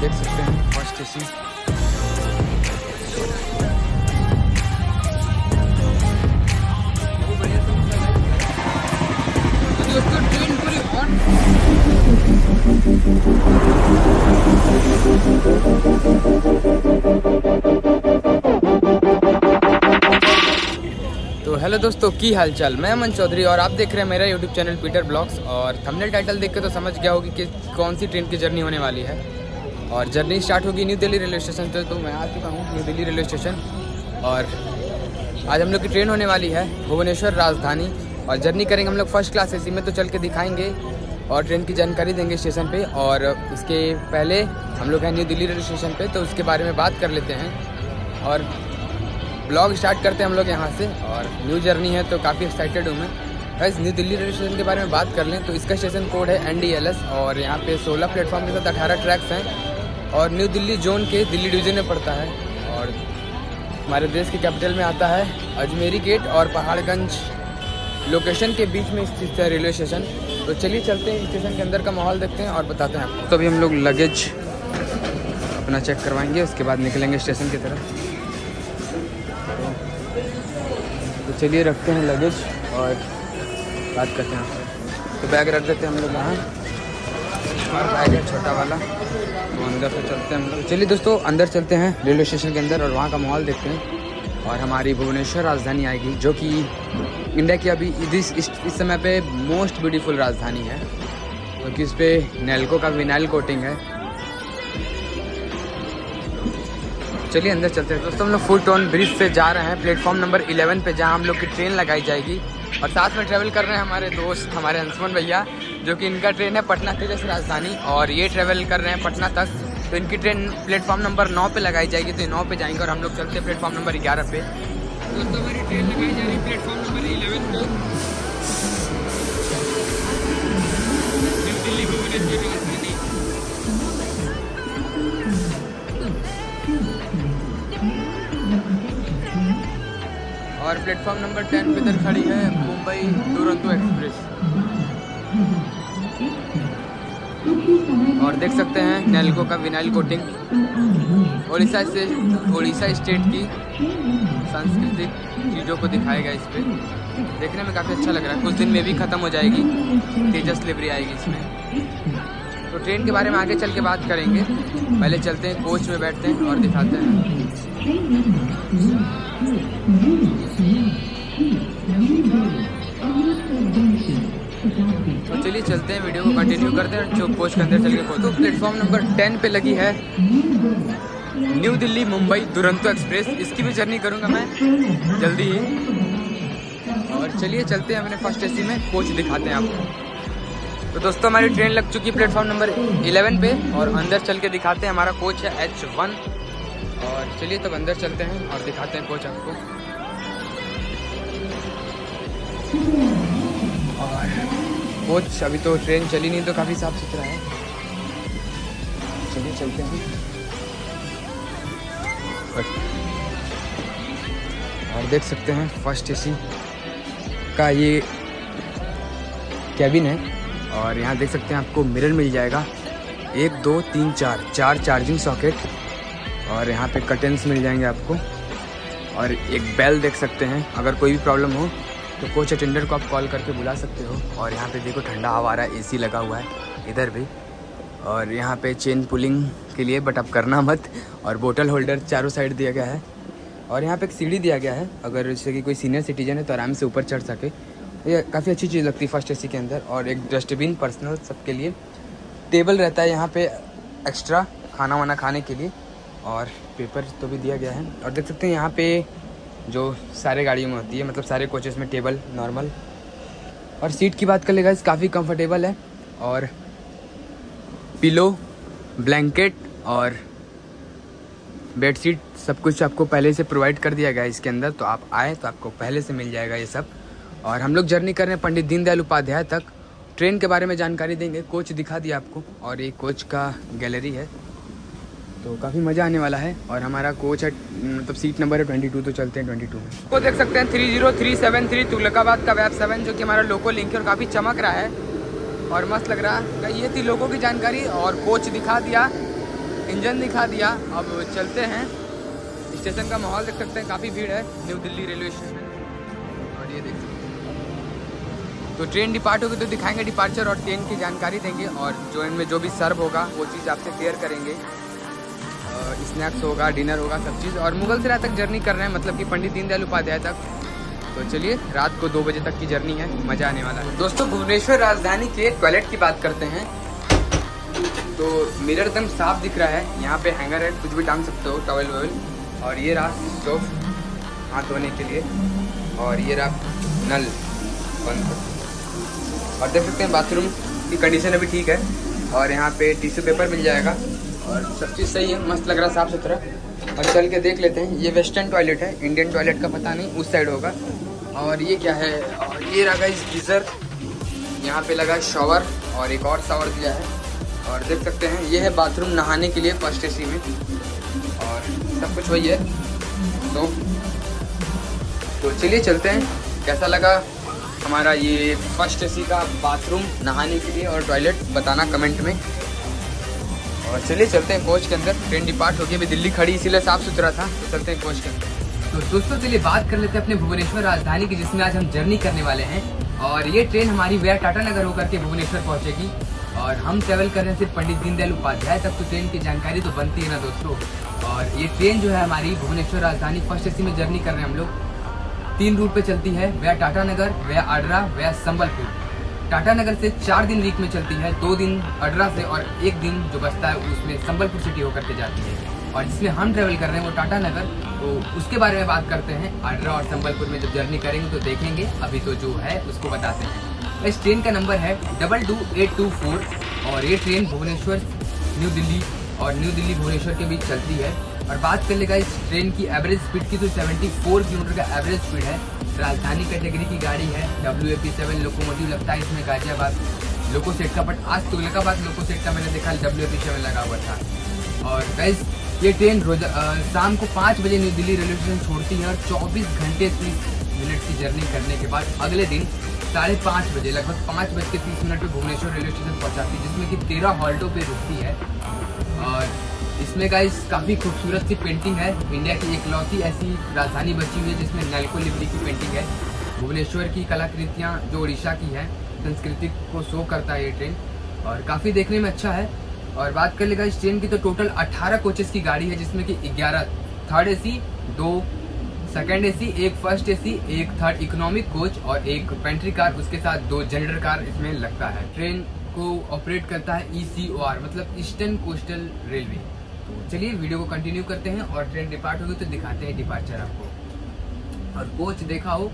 देख सकते हैं फ़र्स्ट पूरी तो हेलो दोस्तों, की हालचाल? मैं अमन चौधरी और आप देख रहे हैं मेरा यूट्यूब चैनल पीटर ब्लॉग्स। और थंबनेल टाइटल देख के तो समझ गया होगी कि कौन सी ट्रेन की जर्नी होने वाली है। और जर्नी स्टार्ट होगी न्यू दिल्ली रेलवे स्टेशन से तो मैं आ चुका हूँ न्यू दिल्ली रेलवे स्टेशन। और आज हम लोग की ट्रेन होने वाली है भुवनेश्वर राजधानी। और जर्नी करेंगे हम लोग फ़र्स्ट क्लास एसी में तो चल के दिखाएँगे और ट्रेन की जानकारी देंगे स्टेशन पे। और उसके पहले हम लोग हैं न्यू दिल्ली रेलवे स्टेशन पे तो उसके बारे में बात कर लेते हैं। और ब्लॉग स्टार्ट करते हैं हम लोग यहाँ से। और न्यू जर्नी है तो काफ़ी एक्साइटेड हूँ मैं। बस न्यू दिल्ली रेलवे स्टेशन के बारे में बात कर लें तो इसका स्टेशन कोड है NDLS और यहाँ पे 16 प्लेटफॉर्म के साथ 18 ट्रैक्स हैं। और न्यू दिल्ली जोन के दिल्ली डिवीज़न में पड़ता है। और हमारे देश की कैपिटल में आता है अजमेरी गेट और पहाड़गंज। लोकेशन के बीच में स्थित है रेलवे स्टेशन। तो चलिए चलते हैं, स्टेशन के अंदर का माहौल देखते हैं और बताते हैं आपको। तो अभी हम लोग लगेज अपना चेक करवाएँगे, उसके बाद निकलेंगे स्टेशन की तरफ़। तो चलिए रखते हैं लगेज और बात करते हैं। तो बैग रख देते हैं हम लोग यहाँ है छोटा वाला। तो अंदर से चलते हैं हम लोग। चलिए दोस्तों अंदर चलते हैं रेलवे स्टेशन के अंदर और वहाँ का माहौल देखते हैं। और हमारी भुवनेश्वर राजधानी आएगी जो कि इंडिया की अभी इस इस, इस समय पे मोस्ट ब्यूटीफुल राजधानी है। क्योंकि तो इस पर नेल्को का विनाइल कोटिंग है। चलिए अंदर चलते हैं। दोस्तों हम लोग फुल टोन ब्रिज से जा रहे हैं। प्लेटफॉर्म नंबर 11 पे जहाँ हम लोग की ट्रेन लगाई जाएगी। और साथ में ट्रैवल कर रहे हैं हमारे दोस्त हमारे अंशुमन भैया। जो कि इनका ट्रेन है पटना तेजस राजधानी, और ये ट्रेवल कर रहे हैं पटना तक। तो इनकी ट्रेन प्लेटफॉर्म नंबर नौ पे लगाई जाएगी तो नौ पे जाएँगे, और हम लोग चलते हैं प्लेटफॉर्म नंबर 11 पे। हमारी ट्रेन लगाई प्लेटफॉर्म नंबर 11 पे। दिल्ली और प्लेटफॉर्म नंबर टेन पे इधर खड़ी है मुंबई दुरंतो एक्सप्रेस। और देख सकते हैं नेल्को का विनाइल कोटिंग। उड़ीसा से उड़ीसा स्टेट की सांस्कृतिक चीज़ों को दिखाया गया इस पर देखने में काफ़ी अच्छा लग रहा है। कुछ दिन में भी ख़त्म हो जाएगी। तेजस लिवरी आएगी इसमें। तो ट्रेन के बारे में आगे चल के बात करेंगे। पहले चलते हैं, कोच में बैठते हैं और दिखाते हैं। तो चलिए चलते हैं वीडियो को कंटिन्यू करते हैं, जो कोच के अंदर चल के प्लेटफॉर्म नंबर टेन पे लगी है न्यू दिल्ली मुंबई दुरंतो एक्सप्रेस इसकी भी जर्नी करूँगा मैं, जल्दी ही। और चलिए चलते हैं अपने फ़र्स्ट एसी में कोच दिखाते हैं आपको। तो दोस्तों, हमारी ट्रेन लग चुकी है प्लेटफॉर्म नंबर 11 पे, और अंदर चल के दिखाते हैं, हमारा कोच है एच वन और चलिए तब अंदर चलते हैं और दिखाते हैं कोच आपको। और कोच, अभी तो ट्रेन चली नहीं तो काफ़ी साफ़ सुथरा है। चलिए, चलते हैं। और देख सकते हैं फ़र्स्ट एसी का ये कैबिन है। और यहाँ देख सकते हैं, आपको मिरर मिल जाएगा। एक, दो, तीन, चार। चार चार्जिंग सॉकेट और यहाँ पे कर्टन्स मिल जाएँगे आपको। और एक बेल देख सकते हैं, अगर कोई भी प्रॉब्लम हो तो कोच अटेंडर को आप कॉल करके बुला सकते हो। और यहाँ पे देखो ठंडा हवा आ रहा है एसी लगा हुआ है, इधर भी। और यहाँ पे चेन पुलिंग के लिए बट अब करना मत। और बोतल होल्डर चारों साइड दिया गया है। और यहाँ पे एक सीढ़ी दिया गया है, अगर जैसे कि कोई सीनियर सिटीजन है तो आराम से ऊपर चढ़ सके। ये काफ़ी अच्छी चीज़ लगती है फ़र्स्ट एसी के अंदर। और एक डस्टबिन पर्सनल सबके लिए। टेबल रहता है यहाँ पे एक्स्ट्रा खाना वाना खाने के लिए। और पेपर तो भी दिया गया है। और देख सकते हैं यहाँ पे जो सारे गाड़ियों में होती है मतलब सारे कोचेस में टेबल नॉर्मल और सीट की बात कर लेगा इस काफ़ी कंफर्टेबल है। और पिलो ब्लैंकेट और बेड बेडशीट सब कुछ आपको पहले से प्रोवाइड कर दिया गया है इसके अंदर। तो आप आए तो आपको पहले से मिल जाएगा ये सब। और हम लोग जर्नी कर रहे हैं पंडित दीनदयाल उपाध्याय तक। ट्रेन के बारे में जानकारी देंगे कोच दिखा दिया आपको। और ये कोच का गैलरी है। तो काफ़ी मज़ा आने वाला है और हमारा कोच है मतलब सीट नंबर है ट्वेंटी टू तो चलते हैं ट्वेंटी टू में। वो देख सकते हैं three zero three seven three Tughlakabad का वैब सेवन जो कि हमारा लोको लिंक है और काफ़ी चमक रहा है और मस्त लग रहा है। ये थी लोगों की जानकारी और कोच दिखा दिया इंजन दिखा दिया। अब चलते हैं। स्टेशन का माहौल देख सकते हैं, काफ़ी भीड़ है न्यू दिल्ली रेलवे स्टेशन और ये देख सकते हैं। तो ट्रेन डिपार्ट होगी तो दिखाएँगे डिपार्चर और ट्रेन की जानकारी देंगे और जो इनमें जो भी सर्व होगा, वो चीज़ आपसे शेयर करेंगे। स्नैक्स होगा, डिनर होगा, सब चीज़। और मुगल सराय तक जर्नी कर रहे हैं मतलब कि पंडित दीनदयाल उपाध्याय तक। तो चलिए, रात को दो बजे तक की जर्नी है, मज़ा आने वाला है। दोस्तों, भुवनेश्वर राजधानी के टॉयलेट की बात करते हैं। तो मिरर एकदम साफ़ दिख रहा है, यहाँ पे हैंगर है, कुछ भी टांग सकते हो टॉवल वॉवल। और ये रहा स्टोव हाथ धोने के लिए। और ये रहा नल, बंद। और देख सकते हैं बाथरूम की कंडीशन अभी ठीक है। और यहाँ पे टिश्यू पेपर मिल जाएगा। और सब चीज़ सही है, मस्त लग रहा है साफ़ सुथरा और चल के देख लेते हैं। ये वेस्टर्न टॉयलेट है, इंडियन टॉयलेट का पता नहीं, उस साइड होगा। और ये क्या है? और ये रहा इस गीज़र यहाँ पे लगा शॉवर और एक और शावर दिया है। और देख सकते हैं, ये है बाथरूम नहाने के लिए फ़र्स्ट एसी में। और सब कुछ वही है। तो तो चलिए चलते हैं। कैसा लगा हमारा ये फ़र्स्ट एसी का बाथरूम नहाने के लिए और टॉयलेट बताना कमेंट में। और चलिए चलते हैं कोच के अंदर। ट्रेन डिपार्ट होगी, अभी दिल्ली खड़ी, इसीलिए साफ़ सुथरा था। तो चलते हैं कोच के अंदर। तो दोस्तों, चलिए बात कर लेते हैं अपने भुवनेश्वर राजधानी की, जिसमें आज हम जर्नी करने वाले हैं। और ये ट्रेन हमारी वया टाटा नगर होकर के भुवनेश्वर पहुंचेगी। और हम ट्रेवल कर रहे हैं सिर्फ़ पंडित दीनदयाल उपाध्याय तक तो ट्रेन की जानकारी तो बनती है ना दोस्तों? और ये ट्रेन जो है हमारी भुवनेश्वर राजधानी फ़र्स्ट एसी में जर्नी कर रहे हैं हम लोग। तीन रूट पे चलती है वह टाटा नगर वया आडरा वया संबलपुर। टाटा नगर से चार दिन वीक में चलती है, दो दिन अडरा से और एक दिन जो बचता है उसमें संबलपुर सिटी होकर के जाती है। और जिसमें हम ट्रेवल कर रहे हैं वो टाटा नगर तो उसके बारे में बात करते हैं। आडरा और संबलपुर में जब जर्नी करेंगे तो देखेंगे। अभी तो जो है उसको बताते हैं। इस ट्रेन का नंबर है double two eight two four और ये ट्रेन भुवनेश्वर न्यू दिल्ली और न्यू दिल्ली भुवनेश्वर के बीच चलती है। और बात कर लेगा इस ट्रेन की एवरेज स्पीड की तो 74 किलोमीटर का एवरेज स्पीड है। राजधानी कैटेगरी की गाड़ी है। W A P seven locomotive लगता है इसमें गाजियाबाद लोको सेट का बट आज तुगलकाबाद लोको सेट का मैंने देखा डब्ल्यू ए पी सेवन लगा हुआ था। और गैस ये ट्रेन रोज शाम को पाँच बजे न्यू दिल्ली रेलवे स्टेशन छोड़ती है और चौबीस घंटे तीस मिनट की जर्नी करने के बाद अगले दिन साढ़े पाँच बजे, लगभग पाँच बज के तीस मिनट में भुवनेश्वर रेलवे स्टेशन पहुंचाती है, जिसमें कि तेरह हॉल्टों पर रुकती है। और इसमें का इस काफ़ी खूबसूरत सी पेंटिंग है। इंडिया की एकलौती ऐसी राजधानी बची हुई है जिसमें नलको लिवरी की पेंटिंग है। भुवनेश्वर की कलाकृतियाँ जो उड़ीसा की है, संस्कृति को शो करता है ये ट्रेन और काफ़ी देखने में अच्छा है। और बात कर लेगा इस ट्रेन की तो टोटल 18 कोचेस की गाड़ी है, जिसमें कि 11 थर्ड एसी दो सेकेंड एसी एक फ़र्स्ट एसी एक थर्ड इकोनॉमिक कोच और एक पेंट्री कार उसके साथ दो जनरल कार इसमें लगता है। ट्रेन को ऑपरेट करता है ई e मतलब ईस्टर्न कोस्टल रेलवे चलिए वीडियो को कंटिन्यू करते हैं और ट्रेन डिपार्ट होगी तो दिखाते हैं डिपार्चर आपको। और कोच देखा हो,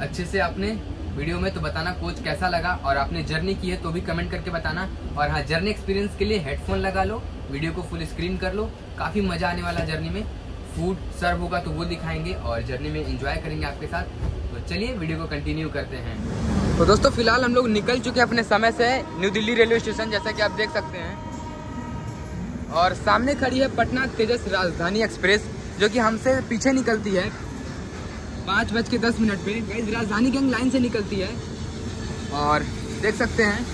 अच्छे से आपने वीडियो में तो बताना कोच कैसा लगा और आपने जर्नी की है तो भी कमेंट करके बताना। और हाँ जर्नी एक्सपीरियंस के लिए हेडफोन लगा लो वीडियो को फुल स्क्रीन कर लो। काफ़ी मज़ा आने वाला जर्नी में। फ़ूड सर्व होगा तो वो दिखाएँगे और जर्नी में इंजॉय करेंगे आपके साथ। तो चलिए वीडियो को कंटिन्यू करते हैं। तो दोस्तों, फ़िलहाल हम लोग निकल चुके हैं अपने समय से न्यू दिल्ली रेलवे स्टेशन जैसा कि आप देख सकते हैं। और सामने खड़ी है पटना तेजस राजधानी एक्सप्रेस, जो कि हमसे पीछे निकलती है। पाँच बज के दस मिनट पे गई राजधानी गंग लाइन से निकलती है। और देख सकते हैं,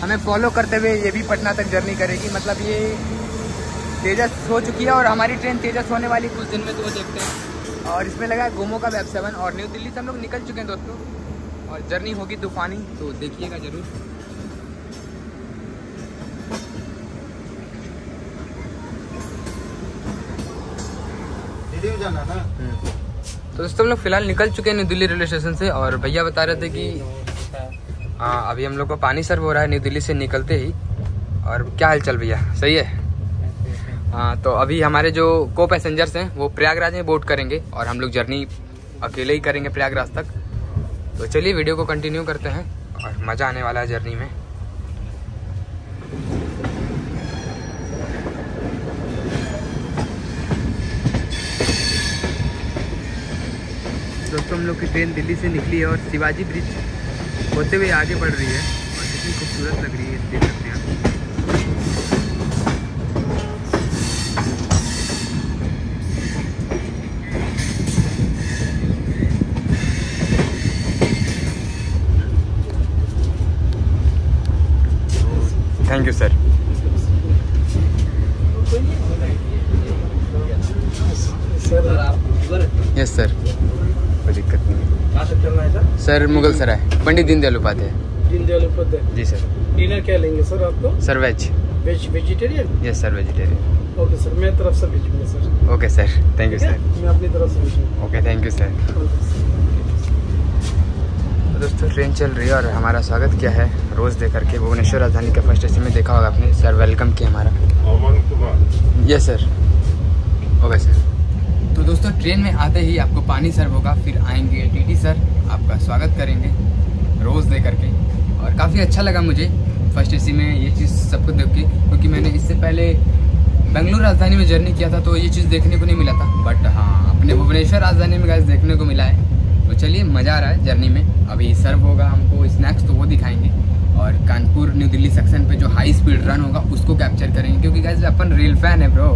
हमें फॉलो करते हुए ये भी पटना तक जर्नी करेगी। मतलब ये तेजस हो चुकी है और हमारी ट्रेन तेजस होने वाली कुछ दिन में तो वो देखते हैं। और इसमें लगा है गोमो का वेब सेवन और न्यू दिल्ली से हम लोग निकल चुके हैं दोस्तों। और जर्नी होगी तूफानी तो देखिएगा ज़रूर। जाना ना। तो दोस्तों, हम लोग फ़िलहाल निकल चुके हैं दिल्ली रेलवे स्टेशन से और भैया बता रहे थे कि हाँ अभी हम लोग को पानी सर्व हो रहा है न्यू दिल्ली से निकलते ही। और क्या हाल चल भैया? सही है? हाँ तो अभी हमारे जो को पैसेंजर्स हैं, वो प्रयागराज में बोट करेंगे और हम लोग जर्नी अकेले ही करेंगे प्रयागराज तक। तो चलिए वीडियो को कंटिन्यू करते हैं और मज़ा आने वाला है जर्नी में। हम लोग की ट्रेन दिल्ली से निकली है और शिवाजी ब्रिज होते हुए आगे बढ़ रही है। और कितनी खूबसूरत लग रही है देख सकते हैं thank you sir yes sir है चलना है। Sir sir Mughal Sarai Pandit Deendayal Upadhyay. Deendayal Upadhyay. जी सर। डिनर क्या लेंगे सर आपको sir veg. Veg vegetarian? Yes sir vegetarian okay sir मैं तरफ़ से भेजूँगा sir. Okay sir thank you sir मैं अपनी तरफ़ से भेजूँगा। ओके थैंक यू सर तो दोस्तों ट्रेन चल रही है और हमारा स्वागत किया है? रोज़ दे करके भुवनेश्वर राजधानी का फ़र्स्ट एसी में देखा होगा आपने। सर वेलकम किया हमारा। Aman Kumar. Yes sir okay sir तो दोस्तों, ट्रेन में आते ही आपको पानी सर्व होगा, फिर आएँगे टीटी सर आपका स्वागत करेंगे, रोज़ दे करके। और काफ़ी अच्छा लगा मुझे फ़र्स्ट एसी में ये चीज़ सबको देख के, क्योंकि मैंने इससे पहले बेंगलुरु राजधानी में जर्नी किया था तो ये चीज़ देखने को नहीं मिला था। बट हाँ अपने भुवनेश्वर राजधानी में गैस देखने को मिला है। तो चलिए, मज़ा आ रहा है जर्नी में। अभी सर्व होगा हमको स्नैक्स तो वो दिखाएँगे। और कानपुर न्यू दिल्ली सेक्शन पे जो हाई स्पीड रन होगा, उसको कैप्चर करेंगे। क्योंकि गैस अपन रेल फ़ैन है ब्रो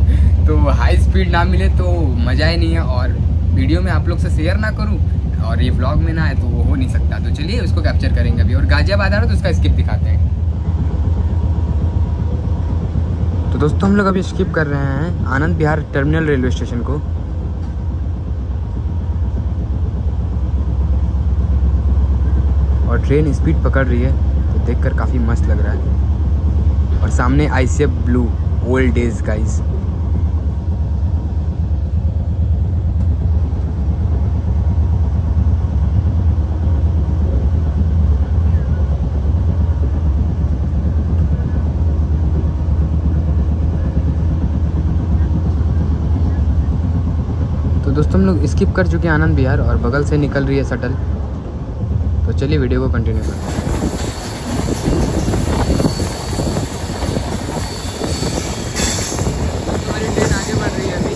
तो हाई स्पीड ना मिले तो मज़ा ही नहीं है। और वीडियो में आप लोग से शेयर ना करूँ, और ये ब्लॉग में ना है तो वो हो नहीं सकता। तो चलिए, उसको कैप्चर करेंगे अभी। और गाजियाबाद आ रहा तो उसका स्किप दिखाते हैं। तो दोस्तों, हम लोग अभी स्किप कर रहे हैं Anand Vihar terminal railway station को। और ट्रेन स्पीड पकड़ रही है। देखकर काफ़ी मस्त लग रहा है। और सामने ICF blue old days guys तो दोस्तों, हम लोग स्किप कर चुके हैं आनंद बिहार और बगल से निकल रही है शटल तो चलिए वीडियो को कंटिन्यू करते हैं हमारी ट्रेन आगे बढ़ रही है अभी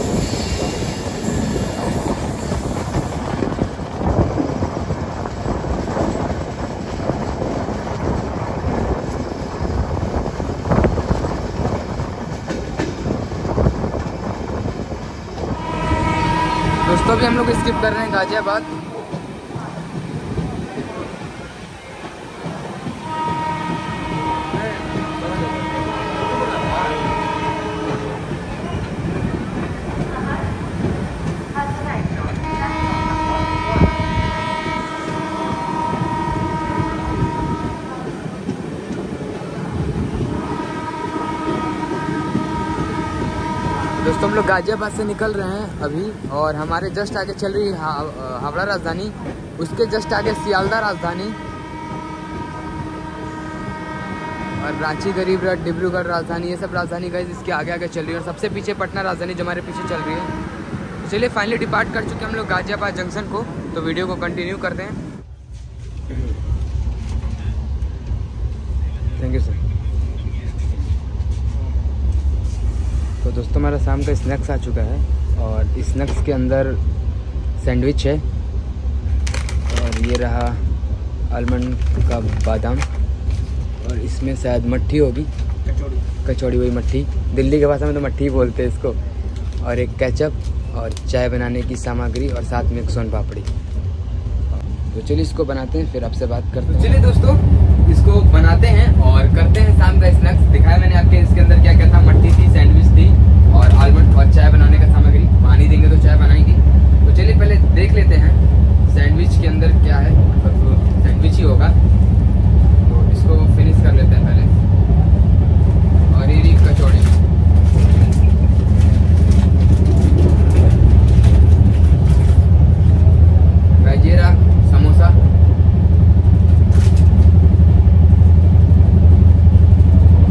दोस्तों अभी हम लोग स्किप कर रहे हैं गाजियाबाद दोस्तों हम लोग गाजियाबाद से निकल रहे हैं अभी, और हमारे जस्ट आगे चल रही हावड़ा राजधानी, उसके जस्ट आगे सियालदा राजधानी, और रांची गरीबरथ डिब्रूगढ़ राजधानी, ये सब राजधानी गई इसके आगे आगे चल रही है, और सबसे पीछे पटना राजधानी जो हमारे पीछे चल रही है। चलिए फाइनली डिपार्ट कर चुके हम लोग गाजियाबाद जंक्शन को तो वीडियो को कंटिन्यू करते हैं। थैंक यू सर तो दोस्तों हमारा शाम का स्नैक्स आ चुका है और स्नैक्स के अंदर सैंडविच है और ये रहा आलमंड का बादाम और इसमें शायद मट्ठी होगी। कचौड़ी। कचौड़ी हुई मट्ठी। दिल्ली के भाषा में तो मट्ठी ही बोलते हैं इसको। और एक केचप और चाय बनाने की सामग्री और साथ में एक सोन पापड़ी तो चलिए इसको बनाते हैं फिर आपसे बात करते हैं। चलिए दोस्तों इसको बनाते हैं और करते हैं शाम का स्नैक्स दिखाया मैंने आपके इसके अंदर क्या क्या था। मट्टी थी सैंडविच थी और आलमंड और चाय बनाने का सामग्री। पानी देंगे तो चाय बनाएँगे। तो चलिए पहले देख लेते हैं सैंडविच के अंदर क्या है। मतलब सैंडविच ही होगा। तो इसको फिनिश कर लेते हैं पहले और ये रही कचौड़ी गजेरा समोसा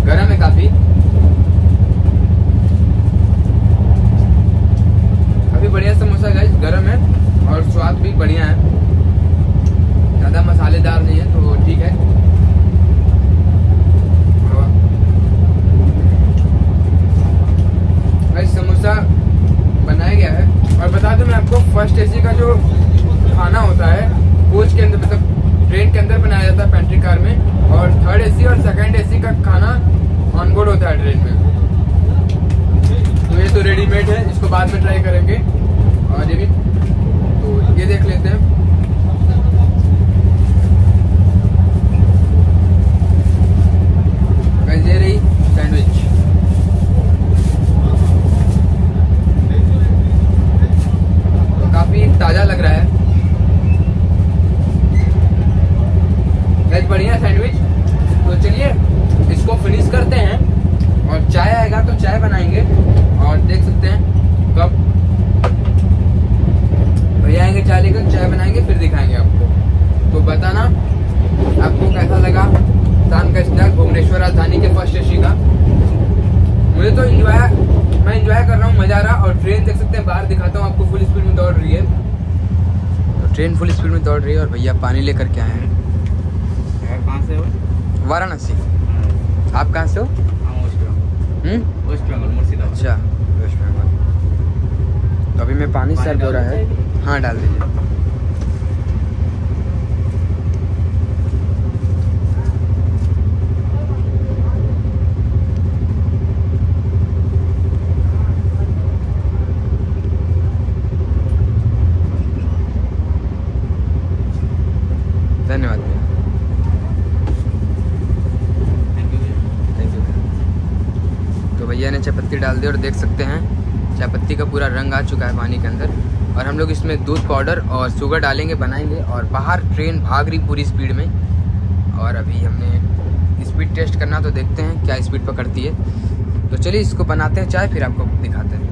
गरम है काफ़ी काफ़ी बढ़िया समोसा गाइस गरम है और स्वाद भी बढ़िया है ज़्यादा मसालेदार नहीं है तो ठीक है गाइस समोसा बनाया गया है और बता दूँ मैं आपको फ़र्स्ट एसी का जो खाना होता है कोच के अंदर मतलब ट्रेन के अंदर बनाया जाता है पेंट्री कार में और थर्ड एसी और सेकंड एसी का खाना ऑन बोर्ड होता है ट्रेन में तो ये तो रेडीमेड है इसको बाद में ट्राई करेंगे और ये भी तो ये देख लेते हैं Guys, ये रही सैंडविच तो काफ़ी ताज़ा बढ़िया सैंडविच तो चलिए इसको फिनिश करते हैं और चाय आएगा तो चाय बनाएँगे और देख सकते हैं कब भैया आएँगे चाय लेकर चाय बनाएँगे फिर दिखाएँगे आपको तो बताना आपको कैसा लगा शाम का स्नैक भुवनेश्वर राजधानी के फ़र्स्ट एसी का मुझे तो इंजॉय मैं इंजॉय कर रहा हूँ मज़ा आ रहा और ट्रेन देख सकते हैं बाहर दिखाता हूँ आपको फुल स्पीड में दौड़ रही है तो ट्रेन फुल स्पीड में दौड़ रही है और भैया पानी लेकर के आए हैं। कहाँ से हो? वाराणसी। आप कहाँ से हो? वेस्ट बंगाल। हम्म? मुर्शिदाबाद। अच्छा वेस्ट बंगाल। तो अभी मैं पानी पानी सर्व हो रहा है। हाँ डाल दीजिए धन्यवाद भैया थैंक यू थैंक यू तो भैया ने चाय पत्ती डाल दिया और देख सकते हैं। चाय पत्ती का पूरा रंग आ चुका है पानी के अंदर। और हम लोग इसमें दूध पाउडर और शुगर डालेंगे, बनाएँगे और बाहर ट्रेन भाग रही पूरी स्पीड में। और अभी हमने स्पीड टेस्ट करना तो देखते हैं क्या स्पीड पकड़ती है। तो चलिए इसको बनाते हैं चाय, फिर आपको दिखाते हैं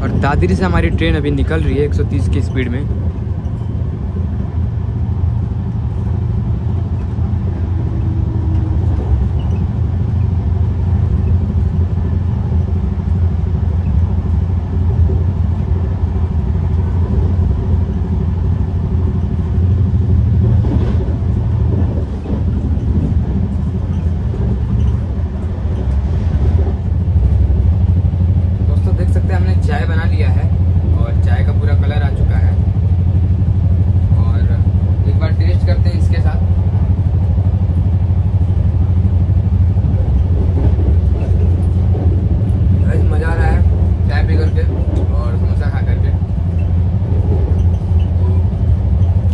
और दादरी से हमारी ट्रेन अभी निकल रही है 130 की स्पीड में दोस्तों देख सकते हैं हमने चाय बना लिया है और चाय का पूरा कलर आ चुका है और एक बार टेस्ट करते हैं इसके साथ Guys, मज़ा आ रहा है चाय पी करके और समोसा खा करके तो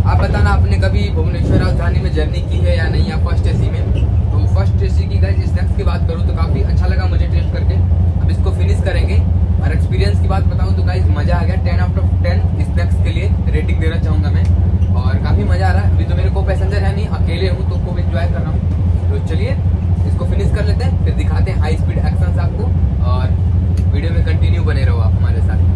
आप बताना आपने कभी भुवनेश्वर राजधानी में जर्नी की है या नहीं या फ़र्स्ट एसी में तो फ़र्स्ट एसी की गाइस स्नैक्स की बात करूँ तो काफ़ी अच्छा लगा मुझे टेस्ट करके अब इसको फिनिश करेंगे और एक्सपीरियंस की बात बताऊँ तो गाइस मज़ा आ गया ten out of ten snacks के लिए रेटिंग देना चाहूँगा मैं और काफ़ी मज़ा आ रहा है अभी तो मेरे को पैसेंजर है नहीं अकेले हूँ तो खूब एंजॉय कर रहा हूँ तो चलिए इसको फिनिश कर लेते हैं फिर दिखाते हैं हाई स्पीड एक्शन आपको और वीडियो में कंटिन्यू बने रहो आप हमारे साथ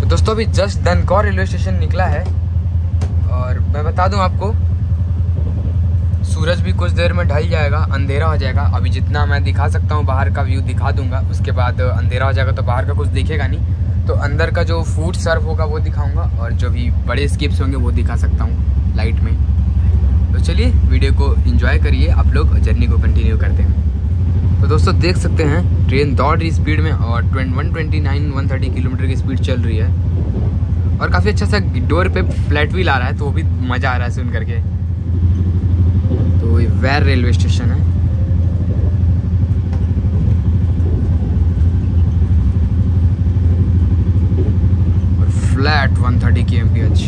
तो दोस्तों अभी जस्ट धनकौर रेलवे स्टेशन निकला है। और मैं बता दूँ आपको, सूरज भी कुछ देर में ढल जाएगा, अंधेरा हो जाएगा। अभी जितना मैं दिखा सकता हूँ, बाहर का व्यू दिखा दूँगा। उसके बाद अंधेरा हो जाएगा तो बाहर का कुछ दिखेगा नहीं। तो अंदर का जो फ़ूड सर्व होगा, वो दिखाऊँगा। और जो भी बड़े स्किप्स होंगे, वो दिखा सकता हूँ लाइट में। तो चलिए वीडियो को एंजॉय करिए। आप लोग जर्नी को कंटिन्यू करते हैं। तो दोस्तों, देख सकते हैं ट्रेन दौड़ रही स्पीड में और twenty one twenty nine one thirty kilometre की स्पीड चल रही है। और काफ़ी अच्छा सा डोर पे फ्लैट व्हील आ रहा है तो वो भी मज़ा आ रहा है सुन करके। तो ये वैर रेलवे स्टेशन है। और flat one thirty K M P H.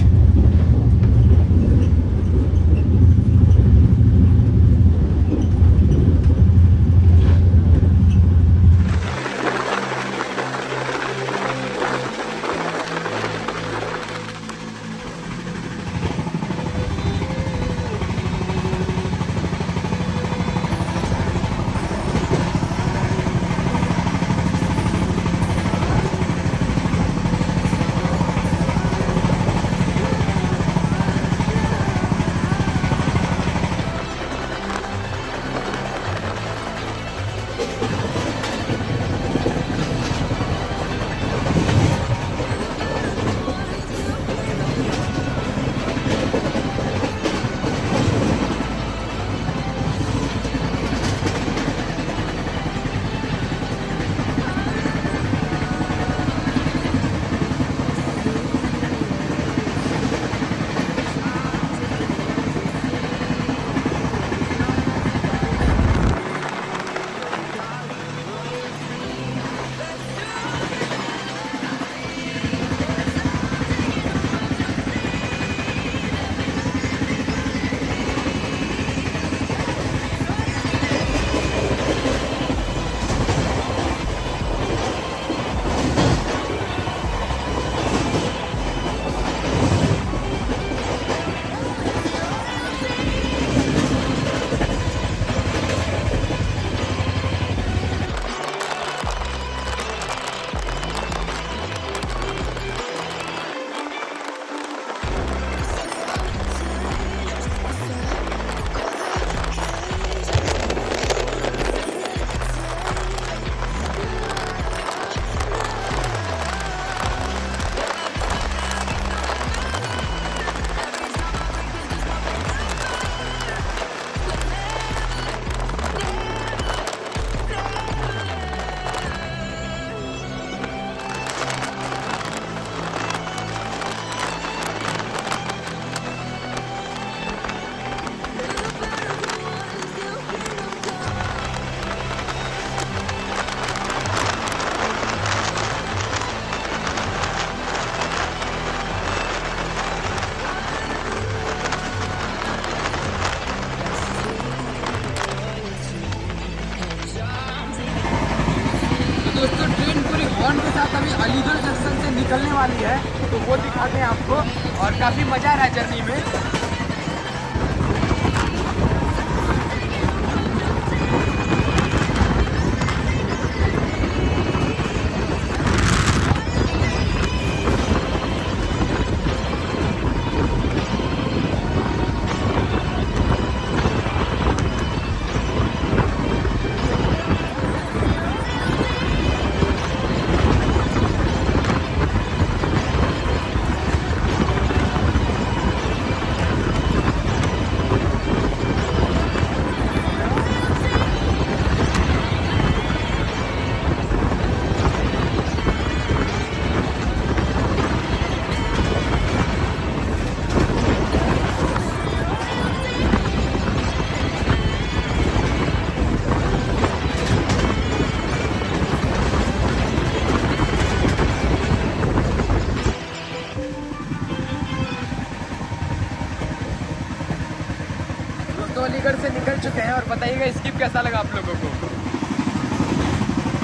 बताइएगा स्किप कैसा लगा आप लोगों को?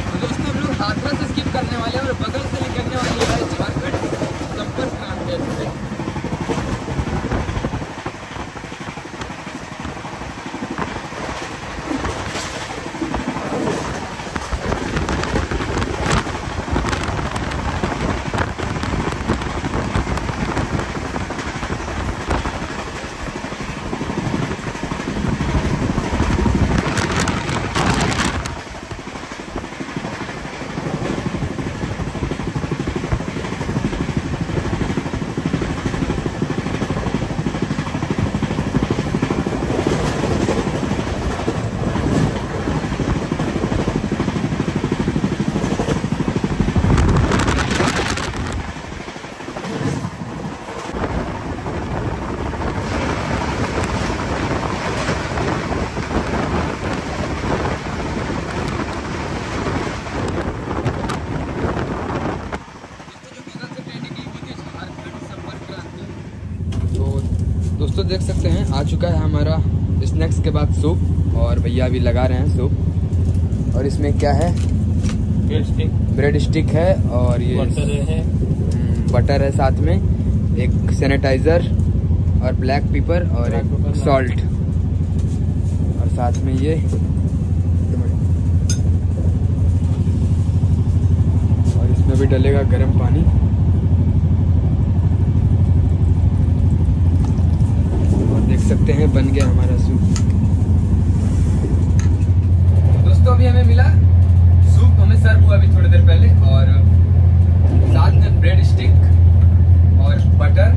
तो दोस्तों, हम लोग हाथरा से स्किप करने वाले हैं और बगल से निकलने वाली है झारखंड संपर्क क्रांति एक्सप्रेस तो दोस्तों देख सकते हैं आ चुका है हमारा स्नैक्स के बाद सूप और भैया अभी लगा रहे हैं सूप और इसमें क्या है? ब्रेड स्टिक है और ये बटर है। हम्म, बटर है साथ में एक सैनिटाइजर और ब्लैक पेपर और एक सॉल्ट और साथ में ये और इसमें भी डलेगा गर्म पानी और देख सकते हैं, बन गया हमारा सूप दोस्तों, अभी हमें मिला सूप हमें सर्व हुआ अभी थोड़ी देर पहले और साथ में ब्रेड स्टिक और बटर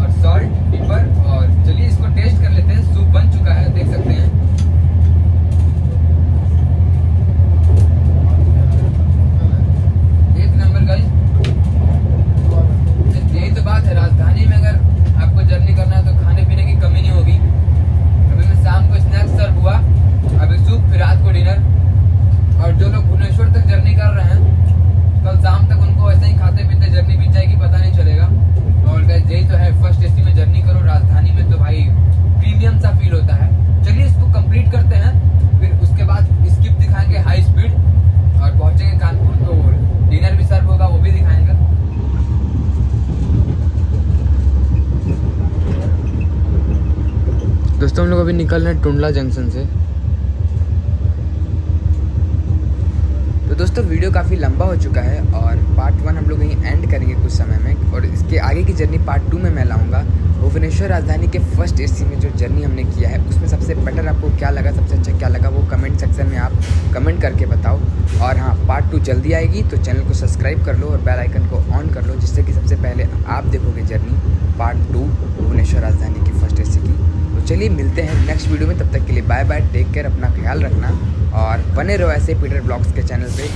और सॉल्ट पेपर और चलिए इसको टेस्ट कर लेते हैं। सूप बन चुका है, देख सकते हैं। एक नंबर गाइस यही तो बात है, राजधानी में अगर आपको जर्नी करना है तो खाने पीने की कमी नहीं होगी अभी मैं शाम को स्नैक्स सर्व हुआ। अभी सूप फिर रात को डिनर और जो लोग भुवनेश्वर तक जर्नी कर रहे हैं, कल शाम तक उनको ऐसे ही खाते पीते जर्नी बीत जाएगी, पता नहीं चलेगा। और यही तो है फ़र्स्ट एसी में जर्नी करो, राजधानी में तो भाई प्रीमियम सा फील होता है। चलिए इसको कंप्लीट करते हैं, फिर उसके बाद स्किप दिखाएँगे हाई स्पीड और पहुँचेंगे कानपुर तो डिनर भी सर्व होगा वो भी दिखाएँगे दोस्तों हम लोग अभी निकल रहे हैं टुंडला जंक्शन से। तो दोस्तों, वीडियो काफ़ी लंबा हो चुका है और पार्ट वन हम लोग यहीं एंड करेंगे कुछ समय में और इसके आगे की जर्नी पार्ट टू में मैं लाऊँगा। भुवनेश्वर राजधानी के फ़र्स्ट एसी में जो जर्नी हमने किया है, उसमें सबसे बेटर आपको क्या लगा, सबसे अच्छा क्या लगा वो कमेंट सेक्शन में आप कमेंट करके बताओ। और हाँ पार्ट टू जल्दी आएगी तो चैनल को सब्सक्राइब कर लो और बेल आइकन को ऑन कर लो, जिससे कि सबसे पहले आप देखोगे journey part two Bhubaneswar Rajdhani की चलिए मिलते हैं नेक्स्ट वीडियो में, तब तक के लिए बाय बाय टेक केयर अपना ख्याल रखना और बने रहो ऐसे पीटर ब्लॉग्स के चैनल पे।